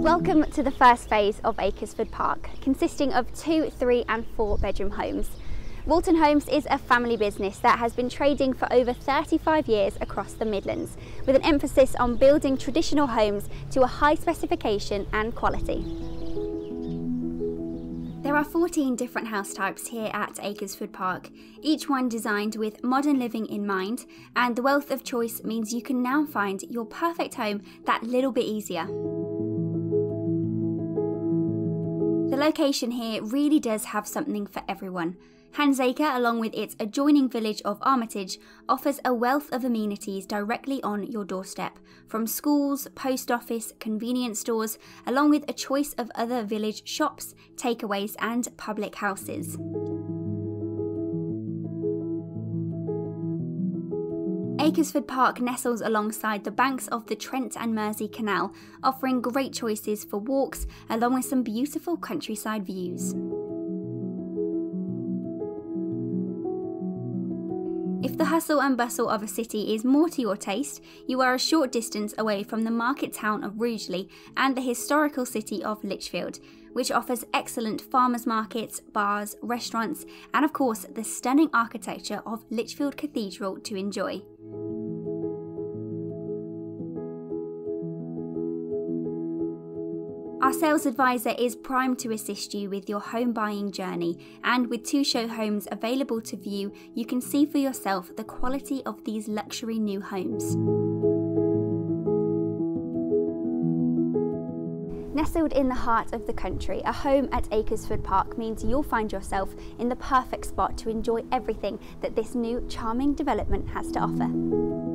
Welcome to the first phase of Acresford Park, consisting of two, three and four bedroom homes. Walton Homes is a family business that has been trading for over 35 years across the Midlands, with an emphasis on building traditional homes to a high specification and quality. There are 14 different house types here at Acresford Park, each one designed with modern living in mind, and the wealth of choice means you can now find your perfect home that little bit easier. The location here really does have something for everyone. Handsacre, along with its adjoining village of Armitage, offers a wealth of amenities directly on your doorstep, from schools, post office, convenience stores, along with a choice of other village shops, takeaways, and public houses. Acresford Park nestles alongside the banks of the Trent and Mersey Canal, offering great choices for walks along with some beautiful countryside views. If the hustle and bustle of a city is more to your taste, you are a short distance away from the market town of Rugeley and the historical city of Lichfield, which offers excellent farmers markets, bars, restaurants, and of course the stunning architecture of Lichfield Cathedral to enjoy. Our sales advisor is primed to assist you with your home buying journey, and with two show homes available to view, you can see for yourself the quality of these luxury new homes. Nestled in the heart of the country, a home at Acresford Park means you'll find yourself in the perfect spot to enjoy everything that this new charming development has to offer.